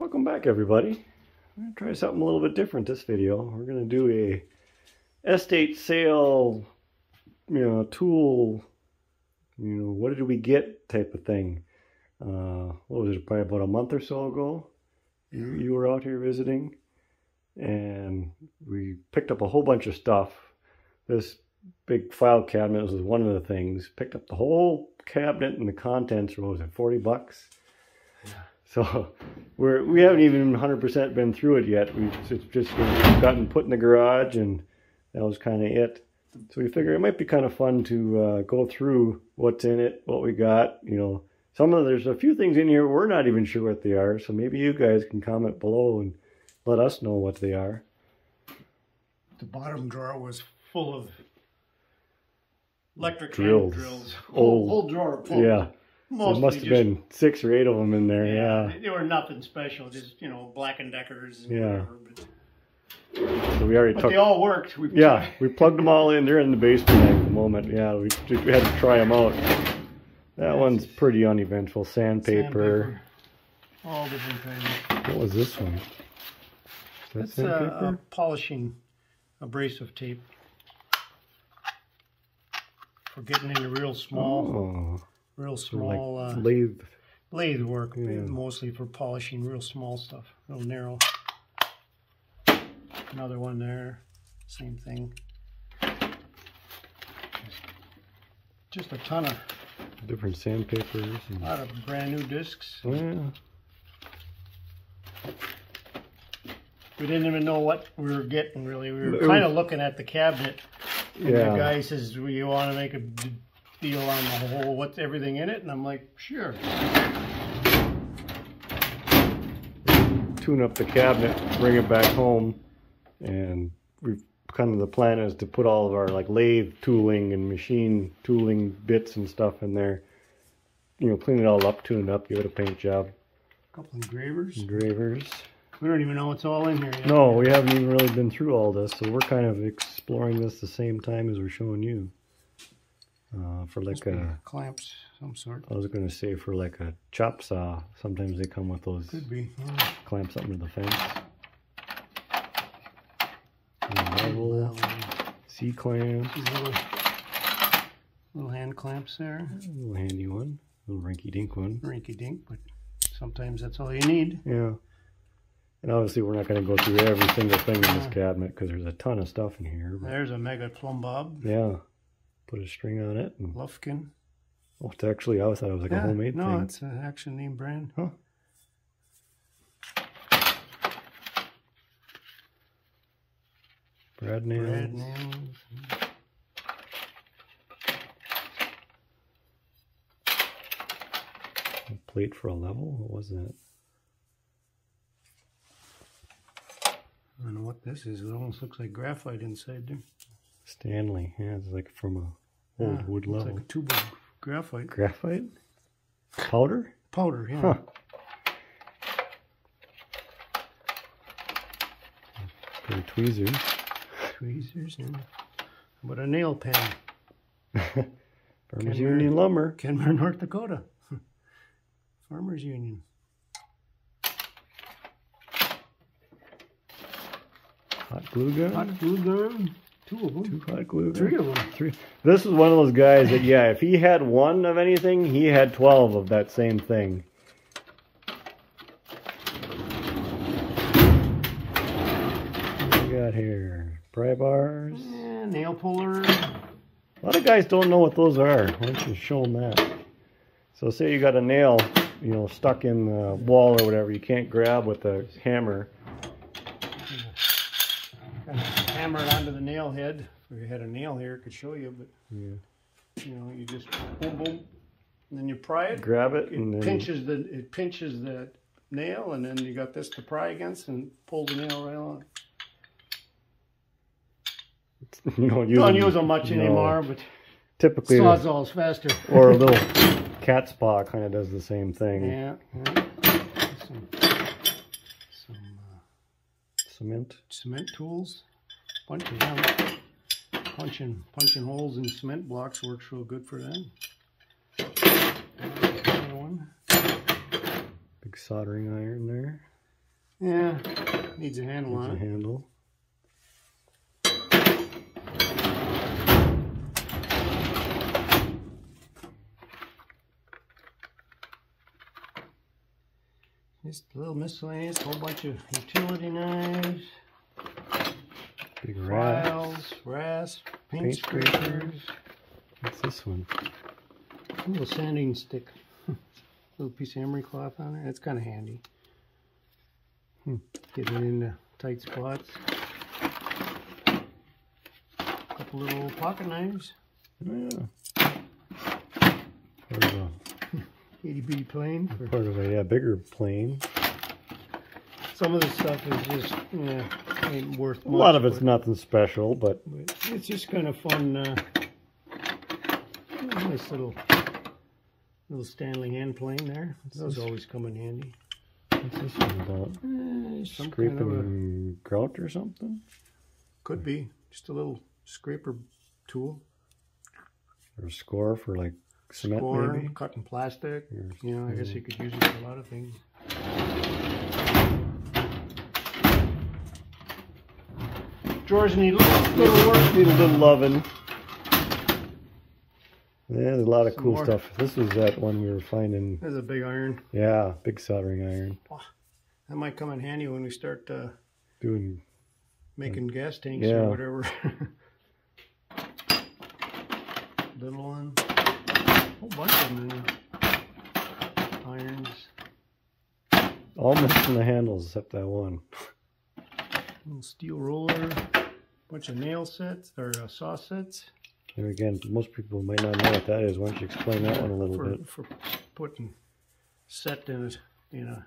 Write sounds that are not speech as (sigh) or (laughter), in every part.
Welcome back everybody. I'm going to try something a little bit different this video. We're going to do a estate sale, you know, tool, you know, what did we get type of thing. Uh, what was it, probably about a month or so ago? You, you were out here visiting and we picked up a whole bunch of stuff. This big file cabinet was one of the things. Picked up the whole cabinet and the contents, what was it, 40 bucks? Yeah. So (laughs) we're we haven't even 100% been through it yet. We've just, just gotten put in the garage, and that was kind of it. So we figure it might be kind of fun to uh, go through what's in it, what we got. You know, some of there's a few things in here we're not even sure what they are. So maybe you guys can comment below and let us know what they are. The bottom drawer was full of electric Drills. drills. Old. Whole drawer full. Yeah, Mostly there must have just- been six or eight of them in there. Yeah. They were nothing special, just you know, Black and Deckers. And Yeah. Whatever, but, So we already but took. they all worked. We Yeah, (laughs) we plugged them all in. They're in the basement at the moment. Yeah, we, we had to try them out. That one's pretty uneventful. Sandpaper. Sandpaper. All different kinds. What was this one? That That's uh, a polishing abrasive tape for getting into real small, oh, real small like uh, lathe. lathe work, Yeah. mostly for polishing real small stuff, real narrow. Another one there, same thing. Just a ton of, different sandpapers. a lot of brand new discs. oh, yeah. We didn't even know what we were getting really. We were kind of looking at the cabinet. And Yeah. the guy says, "Do you want to make a deal on the whole, what's everything in it?" And I'm like, "Sure." Tune up the cabinet, bring it back home, and we kind of the plan is to put all of our like lathe tooling and machine tooling bits and stuff in there. You know, clean it all up, tune it up, give it a paint job. A couple engravers. Engravers. We don't even know what's all in here yet. No, we haven't even really been through all this, so we're kind of exploring this the same time as we're showing you. Uh, for like a, clamps, some sort. I was gonna say for like a chop saw. Sometimes they come with those Could be. yeah. clamp something to the fence. Level. C clamp, little, little hand clamps there. a little handy one, a little rinky dink one. Rinky dink, but sometimes that's all you need. Yeah. And obviously we're not gonna go through every single thing in this cabinet because there's a ton of stuff in here. There's a mega plumb bob, yeah, put a string on it and Lufkin. Oh, it's actually, I thought it was like a homemade no, thing. it's an action name brand. Huh. Brad nails. Brad nails. A plate for a level? What was that? I don't know what this is. It almost looks like graphite inside there. Stanley. Yeah, it's like from a old wood level. like a tube of graphite. Graphite? Powder? Powder, yeah. Huh. Tweezers. Tweezers, and But a nail pen. (laughs) Farmers. Union lumber. Kenmare, North Dakota. (laughs) Farmers Union. Hot glue gun. Hot glue gun. Two of them. Two hot glue Three of them. Three. This is one of those guys that, yeah, if he had one of anything, he had 12 of that same thing. What we got here? Pry bars. Yeah, nail puller. A lot of guys don't know what those are. Why don't you show them that? So say you got a nail, you know, stuck in the wall or whatever, you can't grab with a hammer. Hammer it onto the nail head. If you had a nail here, it could show you, but Yeah. you know, you just boom, boom, and then you pry it. Grab it and It then pinches the it pinches the nail, and then you got this to pry against, and pull the nail right on. you (laughs) don't use Don't them. use them much No. anymore, but Typically, sawzall's faster. or a (laughs) little cat's paw kind of does the same thing. Yeah. yeah. Some, some uh, Cement. cement tools. Bunch of them. Punching punching holes in cement blocks works real good for them. Another one. Big soldering iron there. Yeah, needs a handle Needs on a it. handle. Just a little miscellaneous, whole bunch of utility knives, Big rat. files, rasp, paint, Paint scrapers, scrapers. What's this one? a little sanding stick, (laughs) little piece of emery cloth on there. That's kind of handy. Hmm. Get it into tight spots. Couple little pocket knives, Oh, yeah. Part (laughs) of a, itty bitty plane. Part of a yeah, bigger plane. some of the stuff is just yeah, ain't worth A lot of it's nothing special, but But it's just kind of fun. Uh, nice little little Stanley hand plane there. Those always come in handy. what's this one about? Some Scraping kind of a, grout or something? could be just a little scraper tool. Or a score for like cement Score, maybe? cutting plastic. Or- You know, I guess you could use it for a lot of things. Drawers need a little, little work. Need a little loving. Yeah, there's a lot of Some cool more. stuff. This was that one we were finding. There's a big iron. Yeah, big soldering iron. That might come in handy when we start uh, Doing making gas tanks Yeah. or whatever. (laughs) Little one. whole bunch of them. in there. Irons. all missing the handles except that one. Little steel roller. Bunch of nail sets or uh, saw sets And again, most people might not know what that is. Why don't you explain that one a little for, bit? for putting set in it. You know,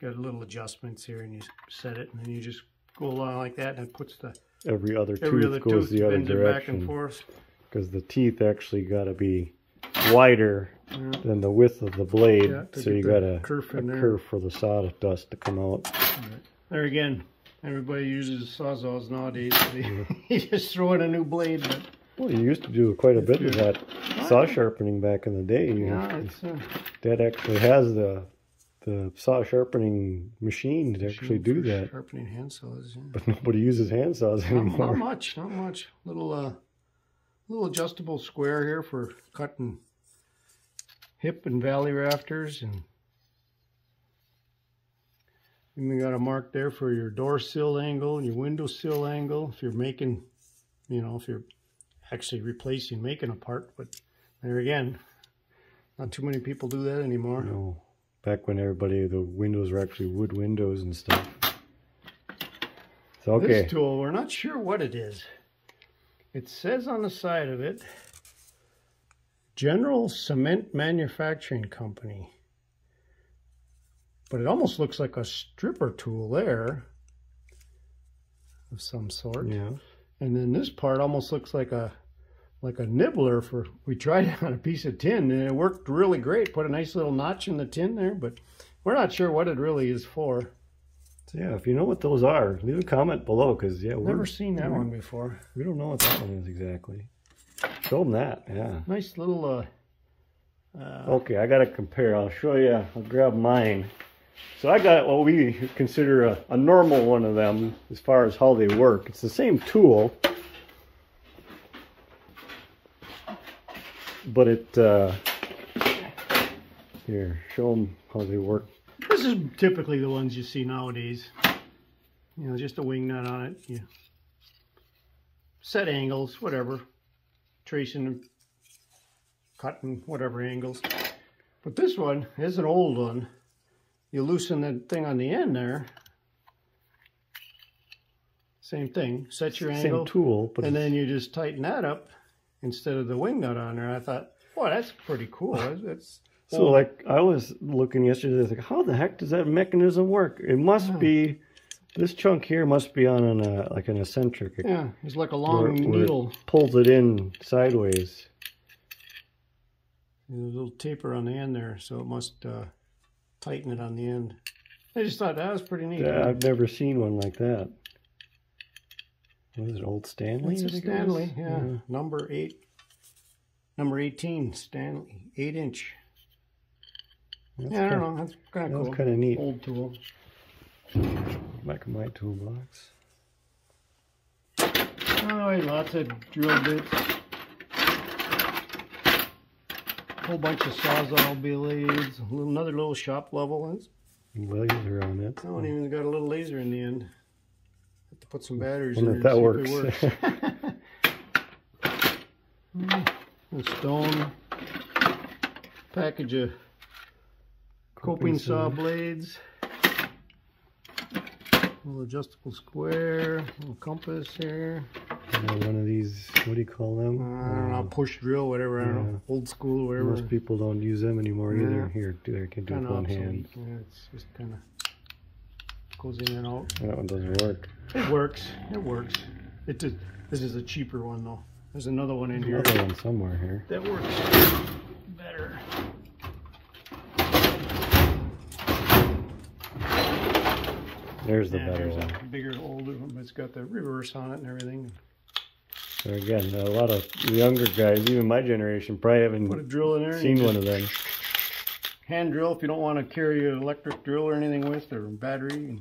got little adjustments here, and you set it, and then you just go along like that, and it puts the Every other every tooth other goes tooth the other bends it back and direction forth. because the teeth actually got to be wider Yeah. than the width of the blade. Yeah, so you got a, kerf a curve for the sawdust to come out. There again, everybody uses sawzalls nowadays. (laughs) They, you just throw in a new blade, but Well, you used to do quite a bit of that saw sharpening back in the day. You yeah, it's uh, Dad actually has the the saw sharpening machine to actually do that, Sharpening hand saws. Yeah. but nobody uses hand saws Not, not much, not much. Little uh, little adjustable square here for cutting hip and valley rafters, and even got a mark there for your door sill angle and your window sill angle. If you're making, you know, if you're actually replacing making a part, but there again, not too many people do that anymore. You know, back when everybody the windows were actually wood windows and stuff. So okay, This tool, we're not sure what it is. It says on the side of it, General Cement Manufacturing Company. But it almost looks like a stripper tool there of some sort. yeah, And then this part almost looks like a like a nibbler for we tried it (laughs) on a piece of tin and it worked really great. Put a nice little notch in the tin there, but we're not sure what it really is for. so yeah. If you know what those are, leave a comment below because yeah, we've Never seen that one before. We don't know what that one is exactly. Show them that. Yeah. Nice little uh, uh Okay, I gotta compare. I'll show you. I'll grab mine. So I got what we consider a, a normal one of them as far as how they work. It's the same tool, but it uh, here show them how they work. This is typically the ones you see nowadays. You know, just a wing nut on it. You set angles, whatever, tracing, cutting, whatever angles. But this one is an old one. You loosen the thing on the end there. Same thing. Set your angle. Same tool, but and then you just tighten that up instead of the wing nut on there. I thought, boy, that's pretty cool. That's, (laughs) so like I was looking yesterday. I was like, how the heck does that mechanism work? It must Yeah. be this chunk here must be on an uh, like an eccentric. Yeah, it's like a where- long where it needle. pulls it in sideways. There's a little taper on the end there, so it must uh, tighten it on the end. I just thought ah, that was pretty neat. Yeah, I've never seen one like that. What is it, Old Stanley? It's I a Stanley, was? yeah. Number eight, number 18, Stanley, eight inch. That's yeah, I don't kinda- know. That's kind That of was cool. kind of neat. Old tool. Back of my toolbox. Oh, lots of drill bits. Whole bunch of sawzall blades. A little, another little shop level. It's, Laser on it. oh, and even got a little laser in the end. Have to put some batteries Wonder in if there that see works. if it works. (laughs) A stone package of coping saw blades. little adjustable square, little compass here. You know, one of these, what do you call them? Uh, I don't know, um, push drill, whatever. I don't know, old school, whatever. Most people don't use them anymore either. Here, I can do it with one hand. Yeah, it's just kind of goes in and out. That one doesn't work. It works. It works. It did, this is a cheaper one though. There's another one in here Another one somewhere here. that works better. There's the Yeah, better there's one. a bigger, older one, but it's got the reverse on it and everything. So again, a lot of younger guys, even my generation, probably haven't Put a drill in there. seen one of them. Hand drill if you don't want to carry an electric drill or anything with or battery.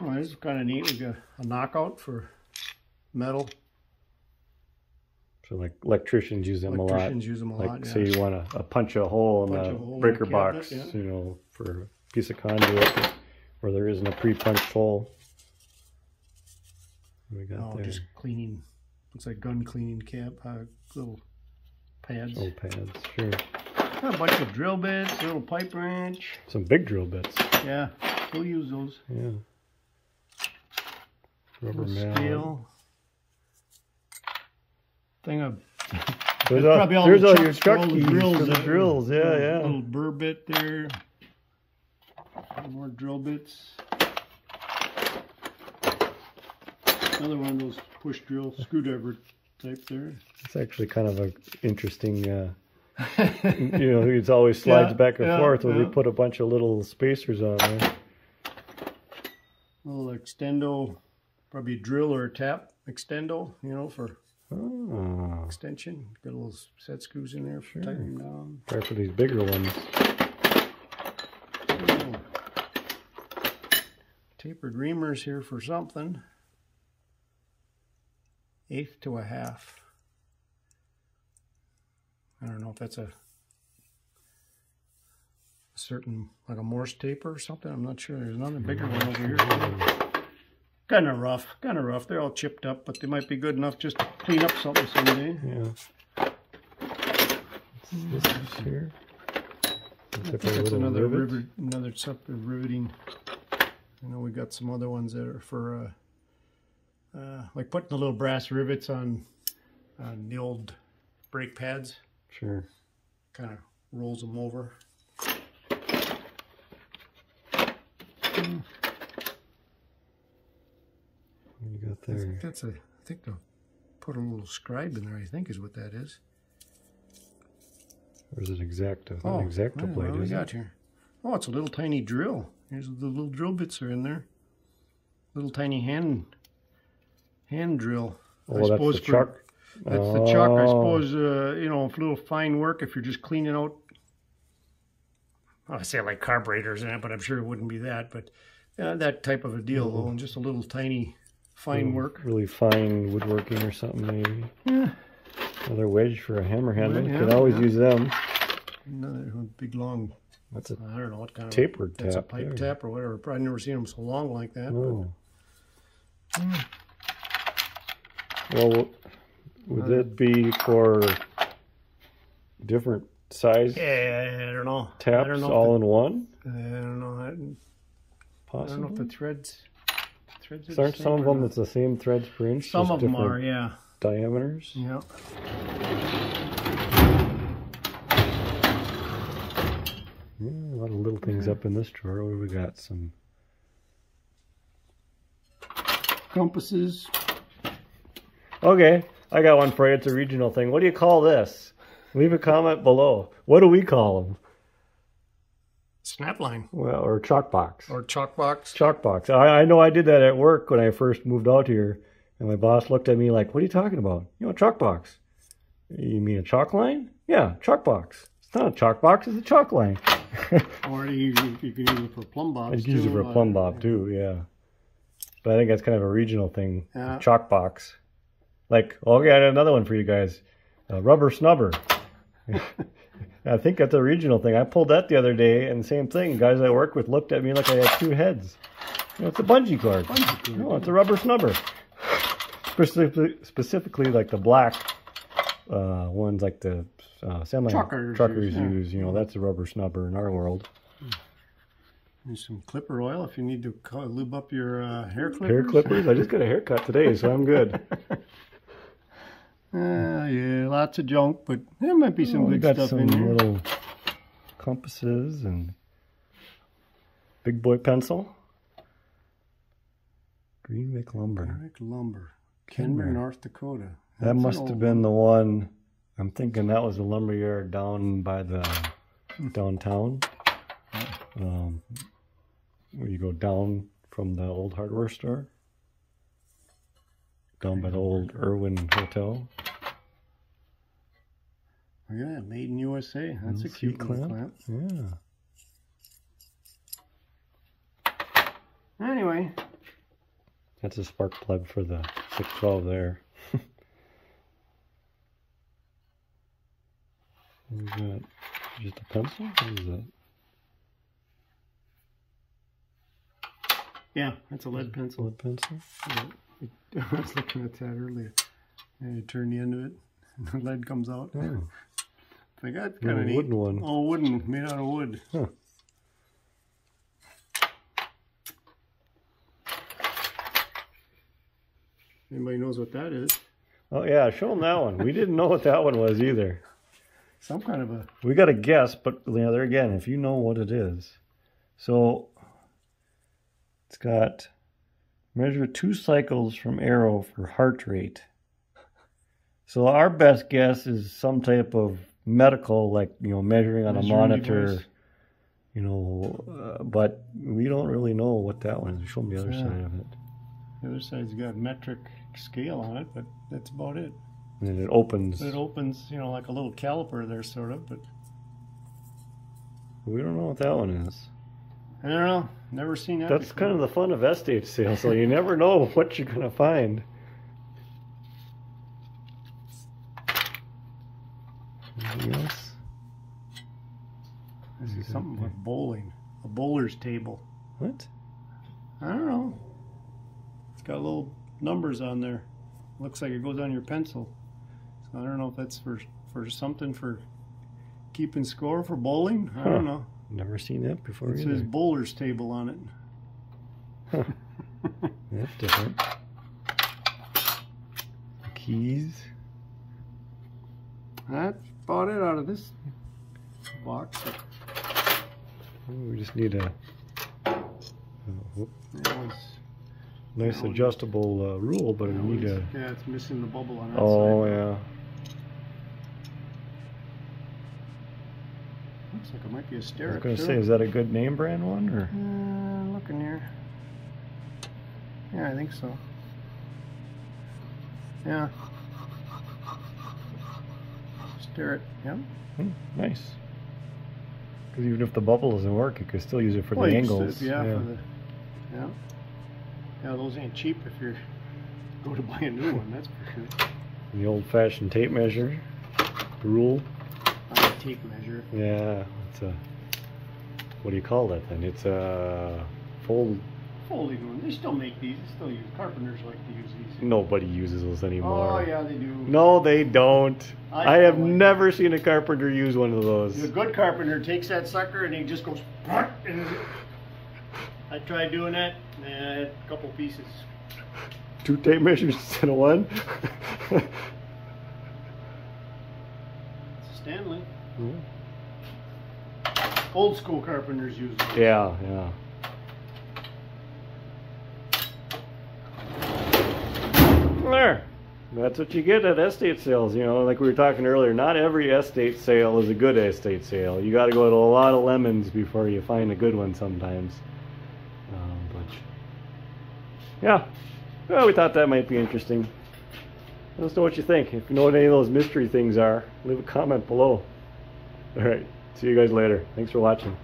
Oh, this is kind of neat. We got a knockout for metal. So like electricians use them a lot. Electricians use them a Like lot. say yeah. you want to uh, punch a hole in Punch a hole in breaker a box, yeah. you know, for a piece of conduit where there isn't a pre-punched hole. We got Oh, there? just cleaning. Looks like gun cleaning cap. Uh, little pads. Old pads, sure. Got a bunch of drill bits, a little pipe wrench. Some big drill bits. Yeah, we'll use those. Yeah. Rubber mallet. scale. Thing of (laughs) There's all, probably all there's the all your the keys drills the drills. Yeah, little, yeah. Little burr bit there. More drill bits. Another one of those push drill screwdriver type there. It's actually kind of a interesting. Uh, (laughs) you know, it always slides Yeah, back and yeah, forth when yeah. they put a bunch of little spacers on there. little extendo, probably drill or tap extendo, you know, for Oh, extension. Got a little set screws in there for tightening down. try for these bigger ones. Tapered reamers here for something. Eighth to a half. I don't know if that's a, a certain, like a Morse taper or something. I'm not sure. There's another bigger one over here. Kind of rough, kind of rough. They're all chipped up, but they might be good enough just to clean up something someday. Yeah. What's this is here? I think that's another rivet. rivet, another separate riveting. I know we got some other ones that are for uh, uh, like putting the little brass rivets on on the old brake pads. Sure. Kind of rolls them over. What you got I there? think that's a. I think they'll put a little scribe in there. I think is what that is. Or is it X-Acto? Oh, X-Acto what blade, do we got it? here? Oh, it's a little tiny drill. Here's the little drill bits are in there. Little tiny hand hand drill. Oh, that's the for- chuck. That's the chuck. I Oh. suppose, uh, you know, a little fine work if you're just cleaning out. I say like carburetors in it, but I'm sure it wouldn't be that. But uh, that type of a deal, though, and just a little tiny fine work. Really fine woodworking or something, maybe. Yeah. Another wedge for a hammer handle. Yeah, Could always yeah. use them. Another big long. That's a I don't know what kind of tapered That's a pipe there. tap or whatever. Probably never seen them so long like that. but- Oh. Well, would Uh, it be for different size Yeah, I don't know. I taps don't know. all if in one? I don't know. I, I don't know if the threads. threads are Aren't some of them it's the same threads per inch? Some of them are, yeah. diameters. Yeah. Yeah, a lot of little things up in this drawer. What we got? Some Compasses. Okay, I got one for you. It's a regional thing. What do you call this? Leave a comment below. What do we call them? Snapline. Well, or chalk box. Or chalk box. Chalk box. I, I know I did that at work when I first moved out here, and my boss looked at me like, "What are you talking about? You know, chalk box. You mean a chalk line? Yeah, chalk box. It's Oh, chalk box is a chalk line. (laughs) or you, you can use it for plumb bobs. I can use it for a plumb bob too, yeah. But I think that's kind of a regional thing. Yeah. Chalk box. Like, okay, I got another one for you guys. A rubber snubber. (laughs) I think that's a regional thing. I pulled that the other day, and same thing. Guys I work with looked at me like I had two heads. You know, it's a bungee cord. Bungee cord, No, it's a rubber snubber. Specifically, specifically like the black uh, ones, like the uh, semi Truckers truckers use, use. You know, that's a rubber snubber in our world. There's some clipper oil if you need to lube up your uh, hair clippers. Hair clippers. I just got a haircut today, so I'm good. (laughs) Uh, yeah, lots of junk, but there might be some Oh, good got stuff some in there. little compasses and big boy pencil. Greenwick lumber. Eric Lumber. Kenmare, North Dakota. That That's an must have been the one. I'm thinking that was the lumber yard down by the downtown. Um, where you go down from the old hardware store. Down by the old Irwin Hotel. Look at that, made in USA. That's a cute C-clamp. clamp. Yeah. Anyway, That's a spark plug for the 612 there. (laughs) What is that? Just a pencil? What is that? yeah, that's a lead pencil. Lead pencil? (laughs) I was looking at that earlier. And you turn the end of it, and (laughs) the lead comes out. Oh, I got kind of neat. wooden one. Oh, wooden, made out of wood. Huh. Anybody knows what that is? Oh yeah, show them that one. We didn't know what that one was either. Some kind of a We got a guess, but you know, there again, if you know what it is. So it's got measure two cycles from arrow for heart rate. So our best guess is some type of medical, like you know, measuring on a monitor. device. You know, uh, but we don't really know what that one is. Show me the other Yeah. side of it. The other side's got metric scale on it, but that's about it. And it opens. It opens, you know, like a little caliper there, sort of. But We don't know what that one is. I don't know. Never seen that. That's kind of the fun of estate sales, so you never know (laughs) what you're gonna find. Anything else? This is something with bowling, a bowler's table. What? I don't know. It's got little numbers on there. Looks like it goes on your pencil. So I don't know if that's for for something for keeping score for bowling. I Huh. don't know. Never seen that before It either. says bowler's table on it. That's different. Keys. I bought it out of this box. Oh, we just need a, a whoop, It was, nice adjustable uh, rule, but we need a. yeah, it's missing the bubble on that Oh side. yeah. Looks like it might be a I was Starrett. gonna say, is that a good name brand one or? Uh, looking here. Yeah, I think so. Yeah. Starrett. Yep. Hmm, nice. Because even if the bubble doesn't work, you could still use it for Well, the angles. Yeah, For the, yeah. Yeah, those ain't cheap if you're go to buy a new one. That's for sure. And the old-fashioned tape measure rule. A tape measure. Yeah, it's a. What do you call that then? It's a fold. They still make these. They still use carpenters like to use these. Nobody uses those anymore. Oh yeah, they do. No, they don't. I I, have like- never seen a carpenter use one of those. The good carpenter takes that sucker and he just goes. I tried doing that, and I had a couple pieces. Two tape measures instead of one. It's a Stanley. Hmm. Old school carpenters use them. yeah, yeah. There. That's what you get at estate sales. You know, like we were talking earlier, not every estate sale is a good estate sale. You got to go to a lot of lemons before you find a good one sometimes. Um, but yeah, well, we thought that might be interesting. Let us know what you think. If you know what any of those mystery things are, leave a comment below. All right. See you guys later. Thanks for watching.